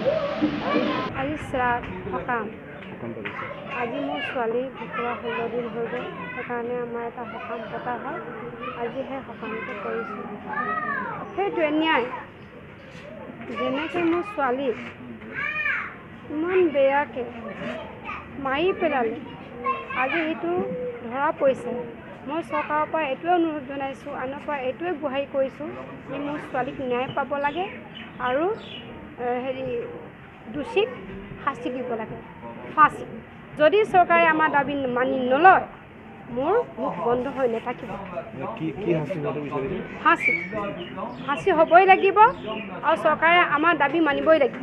শ্ৰাদ্ধ সকাম। সকাম আজি মোৰ ছোৱালী ঢুকুৰা ষোল্ল দিন হৈ গ'ল। সেইকাৰণে আমাৰ এটা সকাম পতা হয়। আজি সেই সকামটো কৰিছোঁ। সেইটোৱে ন্যায়। যেনেকৈ মোৰ ছোৱালী ইমান বেয়াকৈ মাৰি পেলালে আজি সেইটো ধৰা পৰিছে। মই চৰকাৰৰ পৰা এইটোৱে অনুৰোধ জনাইছোঁ আনৰ পৰা এইটোৱে গুহাৰি কৰিছোঁ যে মোৰ ছোৱালীক ন্যায় পাব লাগে আৰু হেৰি দোষীক শাস্তি দিব লাগে। ফাঁচী। যদি চৰকাৰে আমাৰ দাবী মানি নলয় মোৰ মুখ বন্ধ হৈ নাথাকিব। ফাঁচী। ফাঁচী হ'বই লাগিব আৰু চৰকাৰে আমাৰ দাবী মানিবই লাগিব।